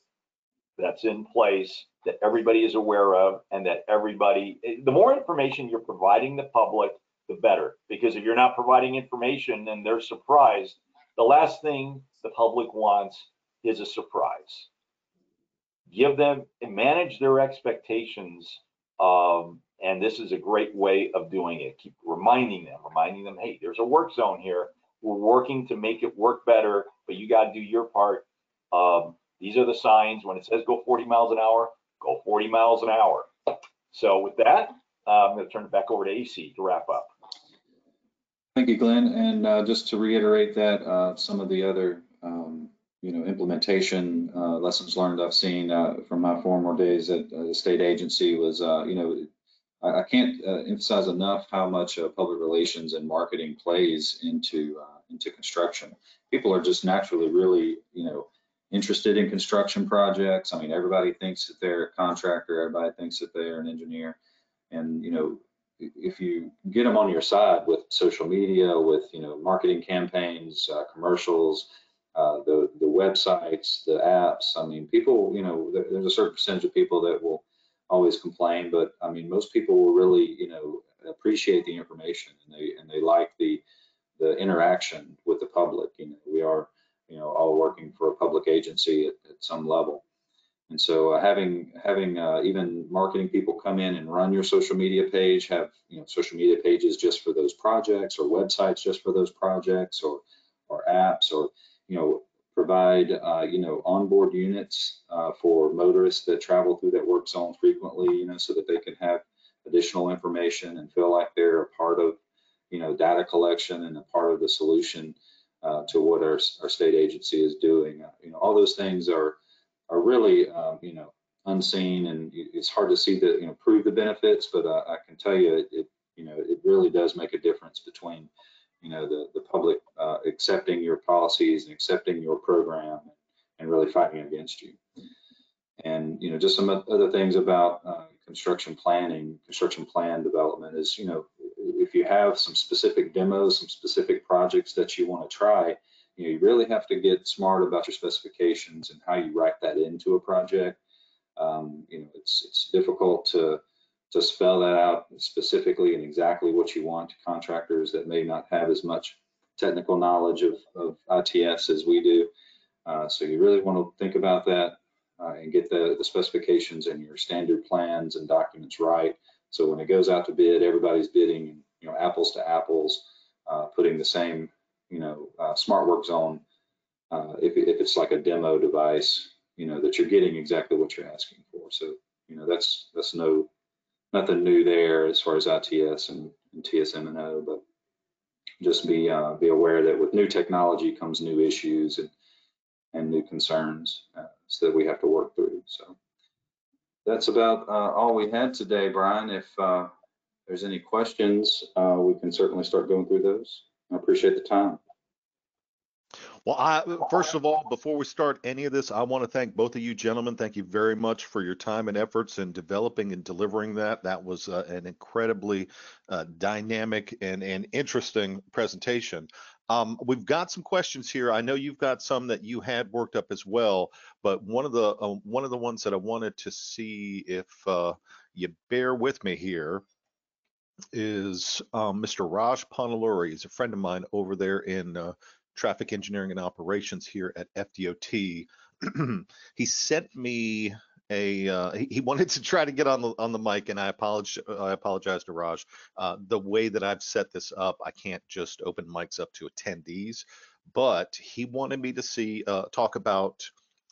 that's in place that everybody is aware of and that everybody the more information you're providing the public the better. Because if you're not providing information and they're surprised, the last thing the public wants is a surprise. Give them and manage their expectations um, And this is a great way of doing it. Keep reminding them, reminding them, hey, there's a work zone here. We're working to make it work better, but you got to do your part. Um, these are the signs. When it says go 40 miles an hour, go 40 miles an hour. So with that, uh, I'm going to turn it back over to Acey to wrap up. Thank you, Glenn. And uh, just to reiterate that, uh, some of the other, um, you know, implementation uh, lessons learned I've seen uh, from my former days at uh, the state agency was, you know, I, I can't emphasize enough how much public relations and marketing plays into into construction. People are just naturally really, you know, interested in construction projects. I mean, everybody thinks that they're a contractor. Everybody thinks that they're an engineer. And, you know, if you get them on your side with social media, with you know marketing campaigns, uh, commercials, uh, the the websites, the apps. I mean, people, you know, there, there's a certain percentage of people that will always complain, but I mean, most people will really, you know, appreciate the information and they and they like the the interaction with the public. You know, we are, you know, all working for a public agency at, at some level. And so uh, having having uh, even marketing people come in and run your social media page, have you know social media pages just for those projects, or websites just for those projects, or or apps, or you know provide uh, you know onboard units uh, for motorists that travel through that work zone frequently, you know, so that they can have additional information and feel like they're a part of you know data collection and a part of the solution to what our our state agency is doing. Uh, you know, all those things are are really, um, you know, unseen and it's hard to see the, you know, prove the benefits, but uh, I can tell you it, it, you know, it really does make a difference between, you know, the, the public uh, accepting your policies and accepting your program and really fighting against you. And, you know, just some other things about uh, construction planning, construction plan development is, you know, have some specific demos, some specific projects that you want to try, you know, you really have to get smart about your specifications and how you write that into a project. Um, you know, it's it's difficult to to spell that out specifically and exactly what you want to contractors that may not have as much technical knowledge of, of ITS as we do. Uh, so you really want to think about that uh, and get the, the specifications and your standard plans and documents right. So when it goes out to bid, everybody's bidding, you know, apples to apples, uh, putting the same you know, uh, smart work zone, uh, if, if it's like a demo device, you know, that you're getting exactly what you're asking for. So, you know, that's, that's no, nothing new there as far as ITS and, and but just be, uh, be aware that with new technology comes new issues and, and new concerns uh, so that we have to work through. So that's about uh, all we had today, Brian. If uh, there's any questions, uh, we can certainly start going through those. I appreciate the time. Well, I, first of all, before we start any of this, I want to thank both of you gentlemen. Thank you very much for your time and efforts in developing and delivering that. That was uh, an incredibly uh, dynamic and, and interesting presentation. Um, we've got some questions here. I know you've got some that you had worked up as well, but one of the uh, one of the ones that I wanted to see if uh, you bear with me here is um, Mr. Raj Ponnaluri. He's a friend of mine over there in uh, traffic engineering and operations here at FDOT. he sent me a uh, he, wanted to try to get on the on the mic and I apologize I apologize to Raj. Uh, the way that I've set this up, I can't just open mics up to attendees, but he wanted me to see uh, talk about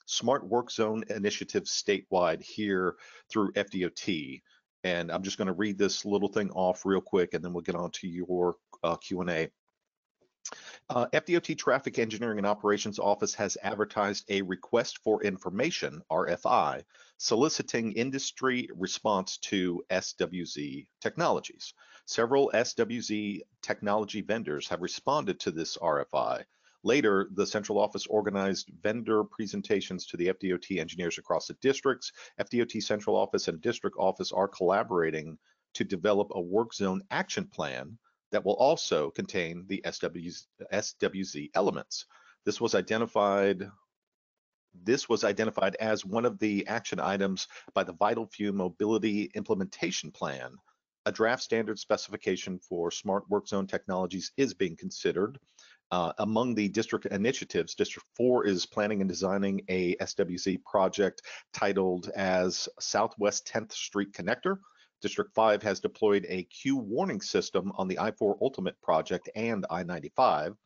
smart work zone initiatives statewide here through FDOT. And I'm just going to read this little thing off real quick, and then we'll get on to your uh, Q&A. Uh, FDOT Traffic Engineering and Operations Office has advertised a request for information, RFI, soliciting industry response to SWZ technologies. Several SWZ technology vendors have responded to this RFI. Later, the central office organized vendor presentations to the FDOT engineers across the districts. FDOT central office and district office are collaborating to develop a work zone action plan that will also contain the SWZ, SWZ elements. This was identified this was identified as one of the action items by the Vital Few Mobility Implementation Plan. A draft standard specification for smart work zone technologies is being considered. Uh, among the district initiatives, District 4 is planning and designing a SWZ project titled as Southwest 10th Street Connector. District 5 has deployed a queue warning system on the I-4 Ultimate project and I-95.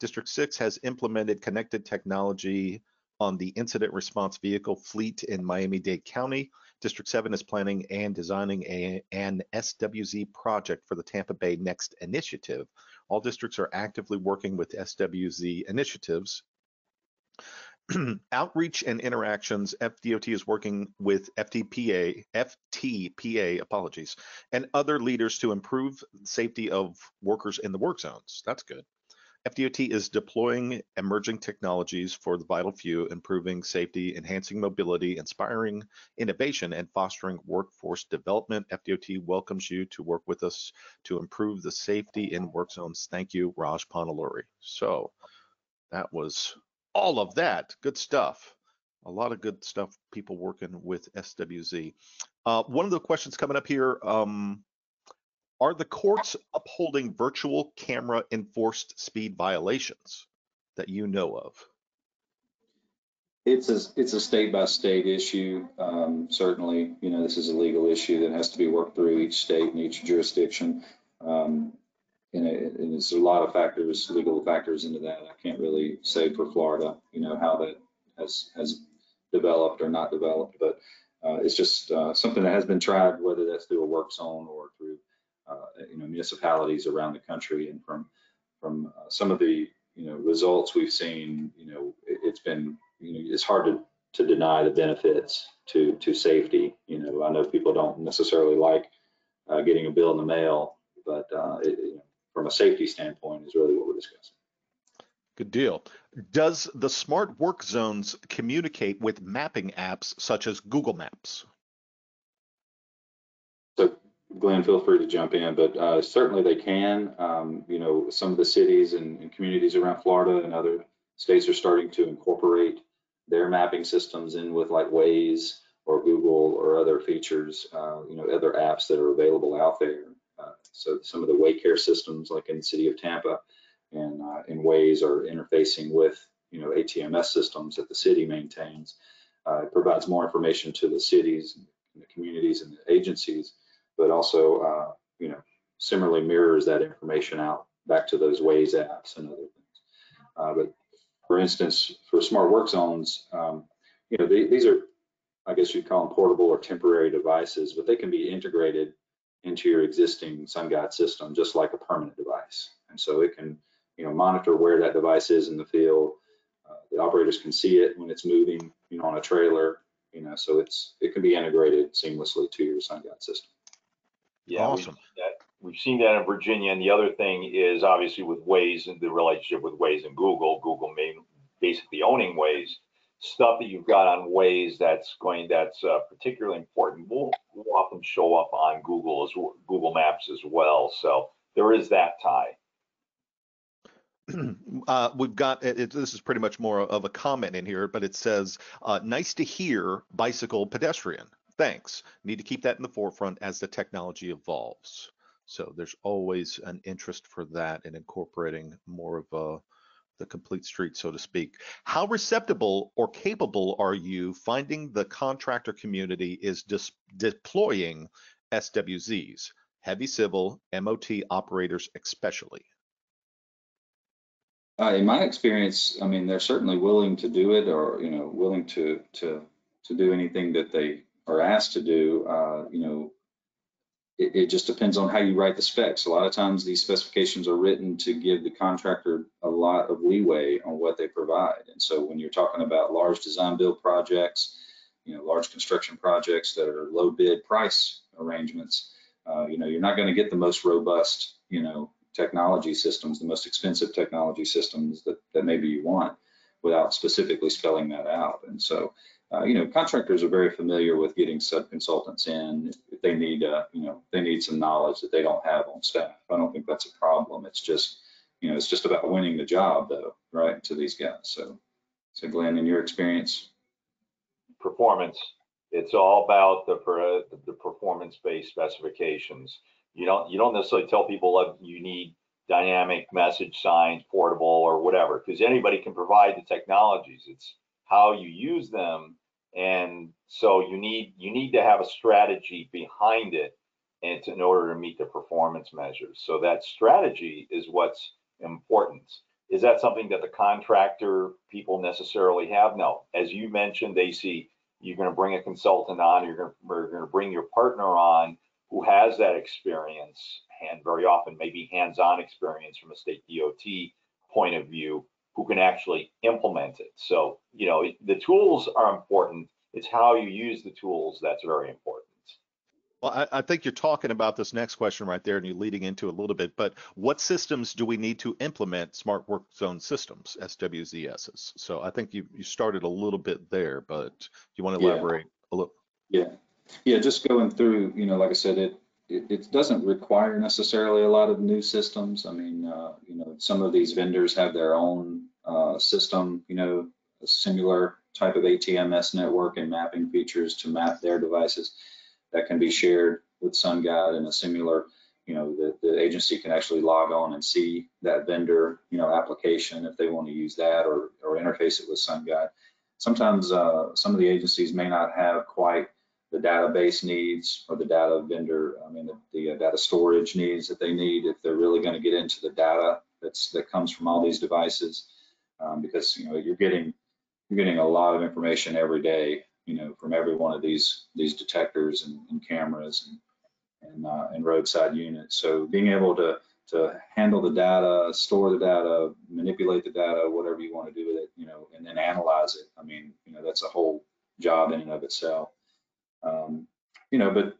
District 6 has implemented connected technology on the incident response vehicle fleet in Miami-Dade County. District 7 is planning and designing a, an SWZ project for the Tampa Bay Next initiative. All districts are actively working with SWZ initiatives. Outreach and interactions, FDOT is working with FTPA, FTPA, apologies, and other leaders to improve safety of workers in the work zones. That's good. FDOT is deploying emerging technologies for the vital few, improving safety, enhancing mobility, inspiring innovation, and fostering workforce development. FDOT welcomes you to work with us to improve the safety in work zones. Thank you, Raj Ponnaluri. So that was all of that. Good stuff. A lot of good stuff, people working with SWZ. Uh, one of the questions coming up here, um, are the courts upholding virtual camera enforced speed violations that you know of? It's a, it's a state by state issue. Um, certainly, you know, this is a legal issue that has to be worked through each state and each jurisdiction. Um, and, it, and there's a lot of factors, legal factors into that. I can't really say for Florida, you know, how that has, has developed or not developed, but uh, it's just uh, something that has been tried, whether that's through a work zone or through you know, municipalities around the country. And from from uh, some of the you know results we've seen, you know, it, has been you know it's hard to to deny the benefits to to safety. You know, I know people don't necessarily like uh, getting a bill in the mail, but uh, it, you know, from a safety standpoint is really what we're discussing. Good deal. Does the smart work zones communicate with mapping apps such as Google Maps? Glenn, feel free to jump in, but uh, certainly they can. Um, you know, some of the cities and, and, communities around Florida and other states are starting to incorporate their mapping systems in with like Waze or Google or other features, uh, you know, other apps that are available out there. Uh, so some of the Waycare systems, like in the city of Tampa and uh, in Waze, are interfacing with, you know, ATMS systems that the city maintains. Uh, it provides more information to the cities, and the communities, and the agencies but also, uh, you know, similarly mirrors that information out back to those Waze apps and other things. Uh, but for instance, for smart work zones, um, you know, they, these are, I guess you'd call them portable or temporary devices, but they can be integrated into your existing SunGuide system, just like a permanent device. And so it can, you know, monitor where that device is in the field. Uh, the operators can see it when it's moving, you know, on a trailer, you know, so it's, it can be integrated seamlessly to your SunGuide system. Yeah, we've seen that- We've seen that in Virginia, and the other thing is obviously with Waze and the relationship with Waze and Google, Google main, basically owning Waze. Stuff that you've got on Waze that's going, that's uh, particularly important will, will often show up on Google as, w- Google Maps as well. So there is that tie. uh, we've got it, it- this is pretty much more of a comment in here, but it says, uh, "Nice to hear, bicycle pedestrian. Thanks. Need to keep that in the forefront as the technology evolves." So there's always an interest for that in incorporating more of a the complete street, so to speak. How receptible or capable are you finding the contractor community is deploying SWZs, heavy civil, MOT operators especially? Uh, in my experience, I mean, they're certainly willing to do it or, you know, willing to, to, to do anything that they are asked to do. Uh, you know, it, it just depends on how you write the specs. A lot of times these specifications are written to give the contractor a lot of leeway on what they provide. And so when you're talking about large design build projects, you know, large construction projects that are low bid price arrangements, uh, you know, you're not going to get the most robust, you know, technology systems, the most expensive technology systems that, that maybe you want without specifically spelling that out. And so, uh, you know, contractors are very familiar with getting sub-consultants in if they need, uh, you know, they need some knowledge that they don't have on staff. I don't think that's a problem. It's just, you know, it's just about winning the job though, right, to these guys. So, so Glenn, in your experience, Performance, it's all about the, the performance-based specifications. You don't, you don't necessarily tell people that you need dynamic message signs, portable or whatever, because anybody can provide the technologies. It's how you use them. And so you need, you need to have a strategy behind it and to, in order to meet the performance measures. So that strategy is what's important. Is that something that the contractor people necessarily have? No. As you mentioned, they see you're going to bring a consultant on, you're going to, you're going to bring your partner on who has that experience and very often maybe hands-on experience from a state DOT point of view who can actually implement it. So, you know, the tools are important. It's how you use the tools that's very important. Well, I, I think you're talking about this next question right there and you're leading into a little bit, but what systems do we need to implement smart work zone systems, SWZSs? So I think you, you started a little bit there, but do you want to Yeah. elaborate a little? Yeah, yeah, just going through, you know, like I said, it, it, it doesn't require necessarily a lot of new systems. I mean, uh, you know, some of these vendors have their own, uh, system, you know, a similar type of ATMS network and mapping features to map their devices that can be shared with SunGuide and a similar, you know, the, the agency can actually log on and see that vendor, you know, application if they want to use that or, or interface it with SunGuide. Sometimes, uh, some of the agencies may not have quite the database needs or the data vendor, I mean, the, the uh, data storage needs that they need if they're really going to get into the data that's that comes from all these devices, um, because you know you're getting you're getting a lot of information every day, you know, from every one of these these detectors and, and cameras and and, uh, and roadside units. So being able to to handle the data, store the data, manipulate the data, whatever you want to do with it, you know, and then analyze it. I mean, you know, that's a whole job in and of itself. Um, you know, but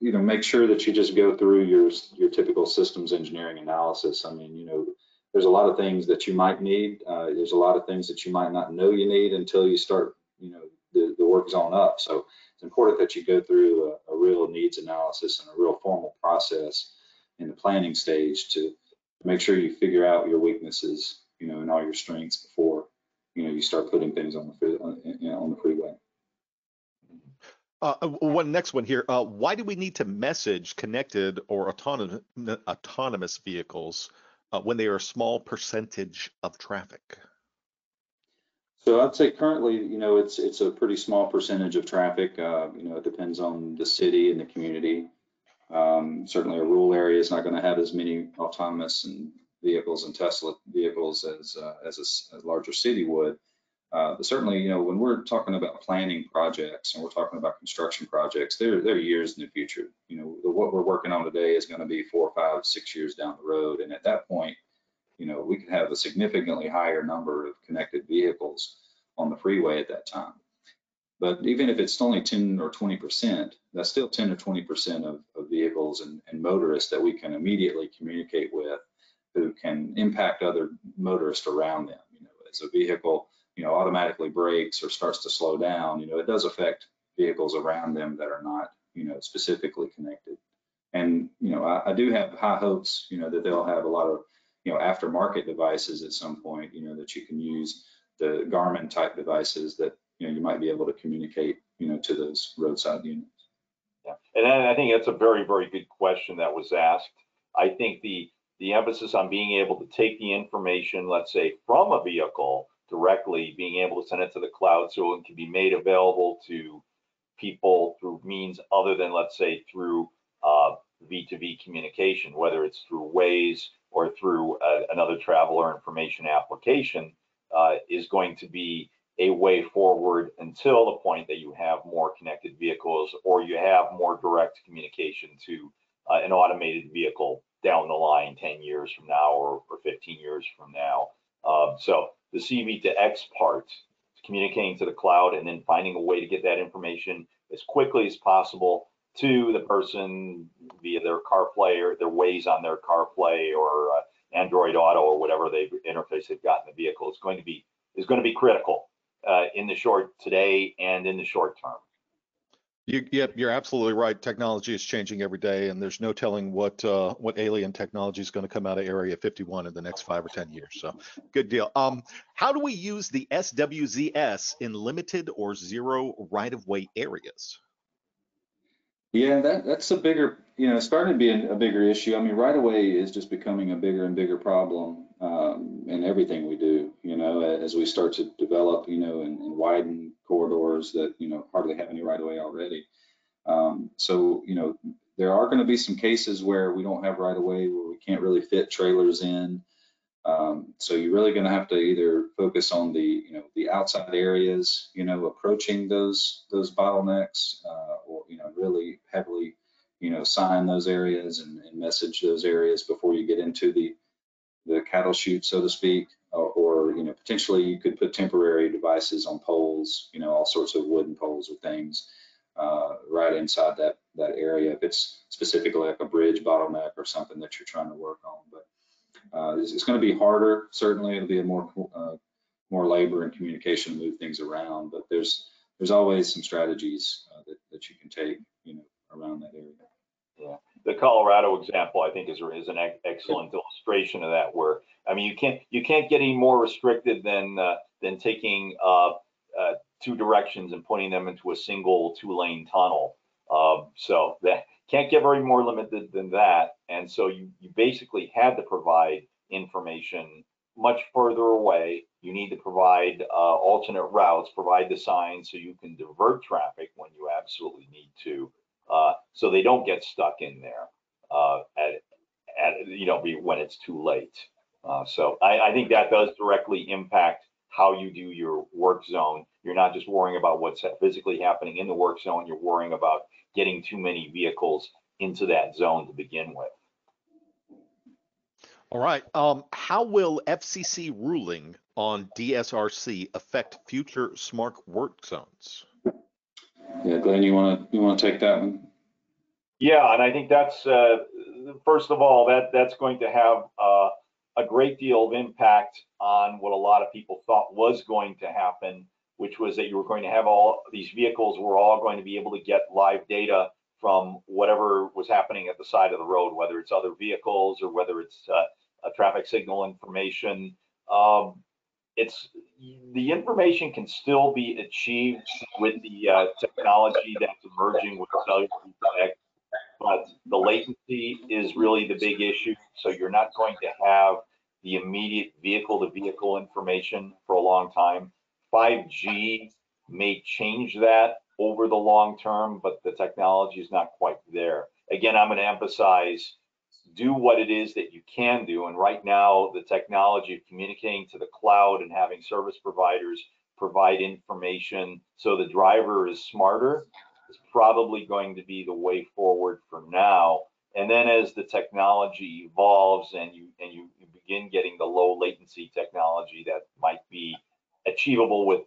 you know, make sure that you just go through your your typical systems engineering analysis. I mean, you know, there's a lot of things that you might need. Uh, there's a lot of things that you might not know you need until you start, you know, the, the work zone up. So it's important that you go through a, a real needs analysis and a real formal process in the planning stage to make sure you figure out your weaknesses, you know, and all your strengths before, you know, you start putting things on the free- on, the freeway. Uh, uh, one next one here. Uh, why do we need to message connected or autonomous autonomous vehicles uh, when they are a small percentage of traffic? So I'd say currently, you know, it's it's a pretty small percentage of traffic. Uh, you know, it depends on the city and the community. Um, certainly, a rural area is not going to have as many autonomous and vehicles and Tesla vehicles as uh, as a s- a larger city would. Uh, but certainly, you know, when we're talking about planning projects and we're talking about construction projects, they're they're years in the future. You know, the, what we're working on today is going to be four, five, six years down the road, and at that point, you know, we could have a significantly higher number of connected vehicles on the freeway at that time. But even if it's only 10 or 20 percent, that's still 10 or 20 percent of, of vehicles and, and motorists that we can immediately communicate with, who can impact other motorists around them. You know, as a vehicle you know, automatically brakes or starts to slow down, you know, it does affect vehicles around them that are not, you know, specifically connected. And, you know, I, I do have high hopes, you know, that they'll have a lot of, you know, aftermarket devices at some point, you know, that you can use the Garmin type devices that, you know, you might be able to communicate, you know, to those roadside units. Yeah. And I I think that's a very, very good question that was asked. I think the, the emphasis on being able to take the information, let's say, from a vehicle directly, being able to send it to the cloud so it can be made available to people through means other than, let's say, through uh, V2V communication, whether it's through Waze or through uh, another traveler information application, uh, is going to be a way forward until the point that you have more connected vehicles or you have more direct communication to uh, an automated vehicle down the line 10 years from now or, or 15 years from now. Um, so the CV to X part, communicating to the cloud and then finding a way to get that information as quickly as possible to the person via their CarPlay or their Waze on their CarPlay or uh, Android Auto or whatever they interface they've got in the vehicle is going to be is going to be critical uh, in the short today and in the short term. You, yep, you're absolutely right. Technology is changing every day, and there's no telling what uh, what alien technology is going to come out of Area 51 in the next five or ten years. So, good deal. Um, how do we use the SWZS in limited or zero right-of-way areas? Yeah, that that's a bigger, you know, starting to be a, bigger issue. I mean, right away is just becoming a bigger and bigger problem um, in everything we do. You know, as we start to develop, you know, and, and widen corridors that you know hardly have any right of way already. Um, so, you know, there are going to be some cases where we don't have right of way, where we can't really fit trailers in. Um, so you're really going to have to either focus on the, you know, the outside areas, you know, approaching those those bottlenecks, uh, or you know, really heavily, you know, sign those areas and, and message those areas before you get into the the cattle chute, so to speak, or, or you know, potentially you could put temporary devices on poles, you know, all sorts of wooden poles or things uh, right inside that that area. If it's specifically like a bridge bottleneck or something that you're trying to work on, but uh, it's, it's going to be harder. Certainly, it'll be a more uh, more labor and communication to move things around. But there's there's always some strategies uh, that that you can take, you know, around that area. Yeah, the Colorado example I think is is an ex- excellent illustration of that. Where I mean, you can't you can't get any more restricted than uh, than taking uh, uh, two directions and putting them into a single two lane tunnel. Um, so that can't get very more limited than that. And so you you basically had to provide information much further away. You need to provide uh, alternate routes, provide the signs so you can divert traffic when you absolutely need to uh, so they don't get stuck in there uh, at, at, you know, be, when it's too late. Uh, so I, I think that does directly impact how you do your work zone. You're not just worrying about what's physically happening in the work zone, you're worrying about getting too many vehicles into that zone to begin with. All right. Um, how will FCC ruling on DSRC affect future smart work zones? Yeah, Glenn, you want to you want to take that one? Yeah, and I think that's uh, first of all that that's going to have uh, a great deal of impact on what a lot of people thought was going to happen, which was that you were going to have all these vehicles were all going to be able to get live data from whatever was happening at the side of the road, whether it's other vehicles or whether it's uh, traffic signal information. Um, it's the information can still be achieved with the uh, technology that's emerging with cellular connect, but the latency is really the big issue. So you're not going to have the immediate vehicle to vehicle information for a long time. 5G may change that over the long term, but the technology is not quite there. Again, I'm going to emphasize do what it is that you can do. And right now, the technology of communicating to the cloud and having service providers provide information so the driver is smarter is probably going to be the way forward for now. And then as the technology evolves and you and you, begin getting the low latency technology that might be achievable with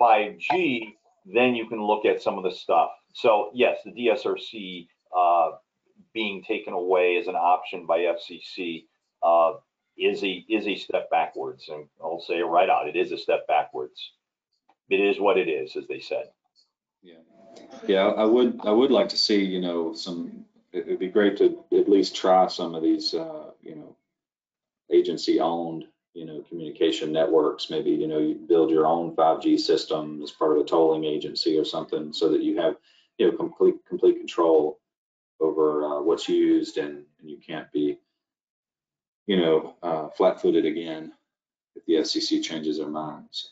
5G, then you can look at some of the stuff. So yes, the DSRC uh, being taken away as an option by FCC uh, is a is a step backwards, and I'll say it right out. It is a step backwards. It is what it is, as they said. Yeah, yeah. I would I would like to see you know some. It'd be great to at least try some of these uh, you know agency owned you know communication networks. Maybe you know you build your own 5G system as part of a tolling agency or something, so that you have you know complete complete control over uh, what's used and, and, you can't be, you know, uh, flat-footed again if the FCC changes their minds.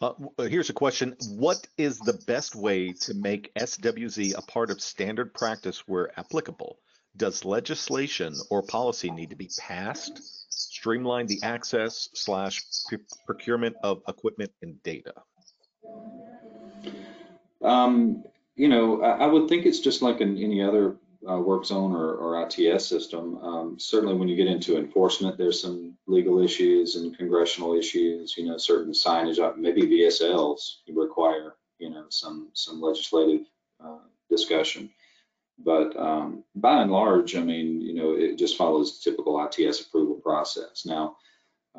Uh, here's a question. What is the best way to make SWZ a part of standard practice where applicable? Does legislation or policy need to be passed? Streamline the access slash procurement of equipment and data? Um, you know, I, I, would think it's just like in any other uh, work zone or, or ITS system. Um, certainly, when you get into enforcement, there's some legal issues and congressional issues. You know, certain signage, uh, maybe VSLs require you know some some legislative uh, discussion. But um, by and large, I mean, you know, it just follows typical ITS approval process. Now,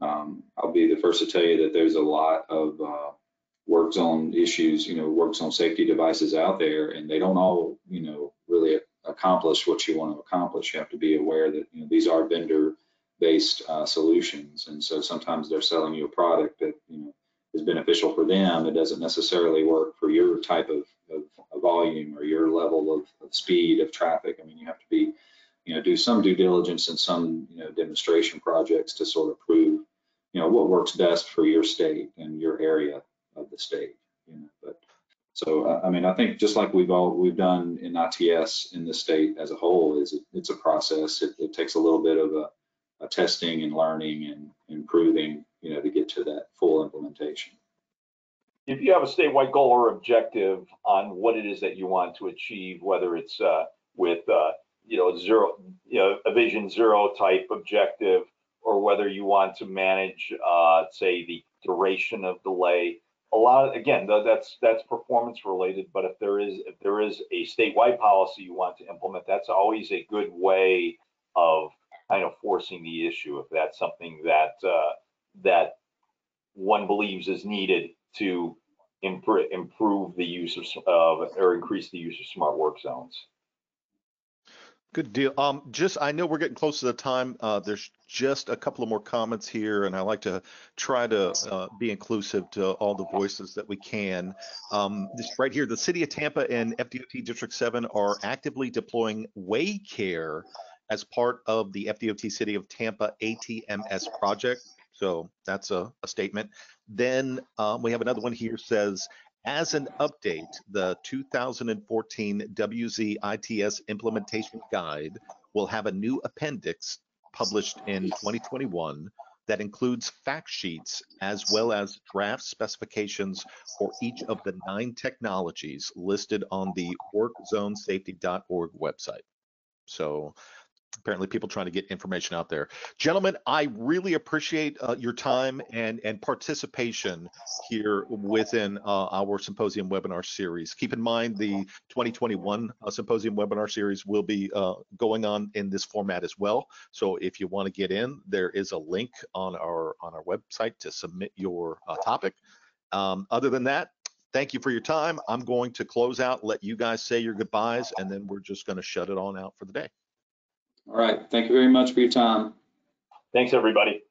um, I'll be the first to tell you that there's a lot of uh, work on issues, you know, works on safety devices out there, and they don't all, you know, really accomplish what you want to accomplish. You have to be aware that you know these are vendor-based uh, solutions, and so sometimes they're selling you a product that you know is beneficial for them. It doesn't necessarily work for your type of, of, of volume or your level of, of, speed of traffic. I mean, you have to be, you know, do some due diligence and some you know demonstration projects to sort of prove, you know, what works best for your state and your area of the state. You know, but So, I, I mean, I think just like we've all, we've done in ITS in the state as a whole, is it, it's a process. It, it takes a little bit of a, a testing and learning and improving, you know, to get to that full implementation. If you have a statewide goal or objective on what it is that you want to achieve, whether it's uh, with, uh, you know, zero, you know, a vision zero type objective, or whether you want to manage, uh, say, the duration of delay, a lot, again, tha- that's, that's performance related, but if there is, if there is a statewide policy you want to implement, that's always a good way of kind of forcing the issue, if that's something that, uh, that one believes is needed to improve, improve the use of, of, or increase the use of smart work zones. Good deal. Um, just, I know we're getting close to the time. Uh, there's just a couple of more comments here, and I like to try to uh, be inclusive to all the voices that we can. Um, this right here, the city of Tampa and FDOT District 7 are actively deploying WayCare as part of the FDOT City of Tampa ATMS project. So that's a, a statement. Then um, we have another one here says, as an update, the 2014 WZITS Implementation Guide will have a new appendix published in 2021 that includes fact sheets as well as draft specifications for each of the nine technologies listed on the workzonesafety.org website. So apparently people trying to get information out there. Gentlemen, I really appreciate uh, your time and, and participation here within uh, our symposium webinar series. Keep in mind the 2021 uh, symposium webinar series will be uh, going on in this format as well. So if you want to get in, there is a link on our on our website to submit your uh, topic. Um, other than that, thank you for your time. I'm going to close out, let you guys say your goodbyes, and then we're just going to shut it on out for the day. All right. Thank you very much for your time. Thanks, everybody.